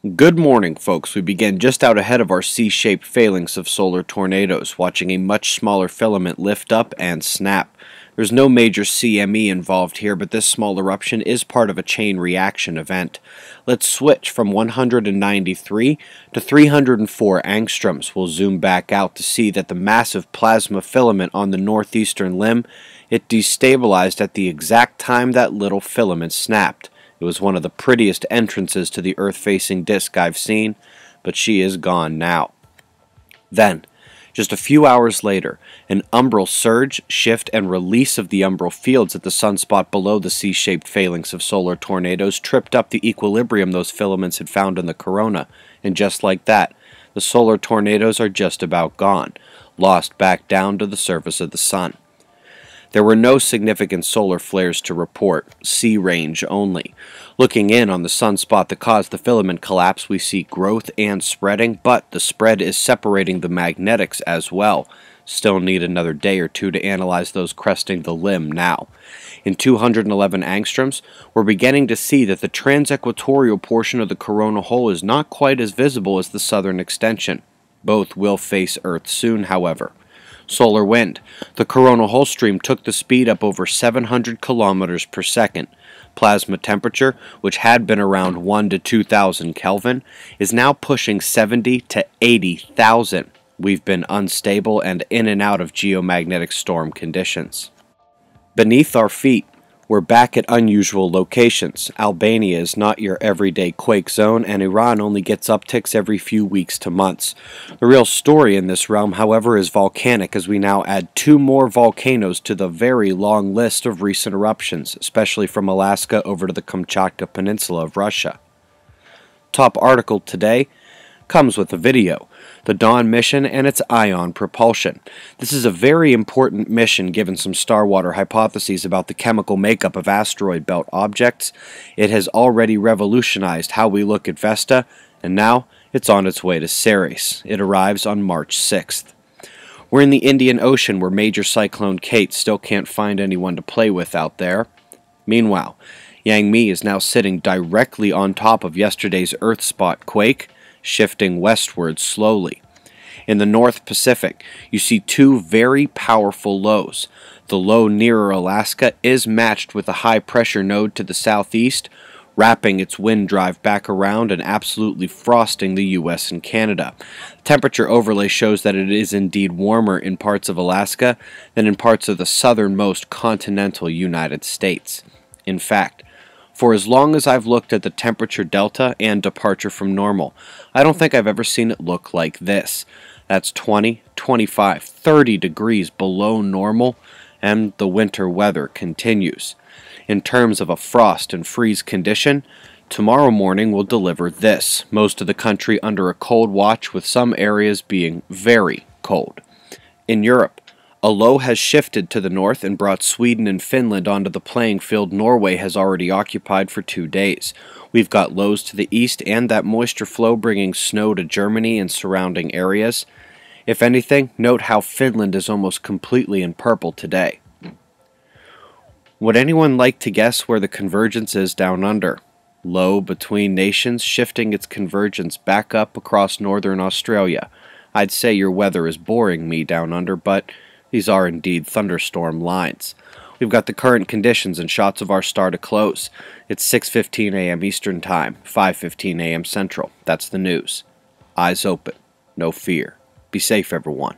Good morning, folks. We begin just out ahead of our C-shaped phalanx of solar tornadoes, watching a much smaller filament lift up and snap. There's no major CME involved here, but this small eruption is part of a chain reaction event. Let's switch from 193 to 304 angstroms. We'll zoom back out to see that the massive plasma filament on the northeastern limb, it destabilized at the exact time that little filament snapped. It was one of the prettiest entrances to the Earth facing disk I've seen, but she is gone now. Then, just a few hours later, an umbral surge, shift, and release of the umbral fields at the sunspot below the C shaped phalanx of solar tornadoes tripped up the equilibrium those filaments had found in the corona, and just like that, the solar tornadoes are just about gone, lost back down to the surface of the sun. There were no significant solar flares to report, C range only. Looking in on the sunspot that caused the filament collapse, we see growth and spreading, but the spread is separating the magnetics as well. Still need another day or two to analyze those cresting the limb now. In 211 angstroms, we're beginning to see that the transequatorial portion of the corona hole is not quite as visible as the southern extension. Both will face Earth soon, however solar wind. The coronal hole stream took the speed up over 700 kilometers per second. Plasma temperature, which had been around 1 to 2000 Kelvin, is now pushing 70 to 80,000. We've been unstable and in and out of geomagnetic storm conditions. Beneath our feet, we're back at unusual locations. Albania is not your everyday quake zone, and Iran only gets upticks every few weeks to months. The real story in this realm, however, is volcanic, as we now add two more volcanoes to the very long list of recent eruptions, especially from Alaska over to the Kamchatka Peninsula of Russia. Top article today comes with a video the Dawn mission and its ion propulsion. This is a very important mission given some Starwater hypotheses about the chemical makeup of asteroid belt objects. It has already revolutionized how we look at Vesta, and now it's on its way to Ceres. It arrives on March 6th. We're in the Indian Ocean where Major Cyclone Kate still can't find anyone to play with out there. Meanwhile, Jangmi is now sitting directly on top of yesterday's Earth spot quake shifting westward slowly. In the North Pacific, you see two very powerful lows. The low nearer Alaska is matched with a high pressure node to the southeast, wrapping its wind drive back around and absolutely frosting the US and Canada. Temperature overlay shows that it is indeed warmer in parts of Alaska than in parts of the southernmost continental United States. In fact, for as long as I've looked at the temperature delta and departure from normal, I don't think I've ever seen it look like this. That's 20, 25, 30 degrees below normal, and the winter weather continues. In terms of a frost and freeze condition, tomorrow morning will deliver this, most of the country under a cold watch with some areas being very cold. In Europe, a low has shifted to the north and brought Sweden and Finland onto the playing field Norway has already occupied for two days. We've got lows to the east and that moisture flow bringing snow to Germany and surrounding areas. If anything, note how Finland is almost completely in purple today. Would anyone like to guess where the convergence is down under? Low between nations shifting its convergence back up across northern Australia. I'd say your weather is boring me down under, but these are indeed thunderstorm lines. We've got the current conditions and shots of our star to close. It's 6:15 a.m. Eastern Time, 5:15 a.m. Central. That's the news. Eyes open. No fear. Be safe everyone.